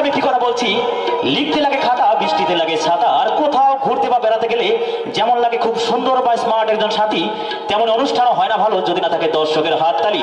আমি কি কথা বলছি? লিখতে লাগে খাতা, বৃষ্টিতে লাগে ছাতা, আর কোথাও ঘুরতে বা বেড়াতে গেলে যেমন লাগে খুব সুন্দর বা স্মার্ট একজন সাথী, তেমন অনুষ্ঠানও হয় না ভালো যদি না থাকে দর্শকের হাততালি।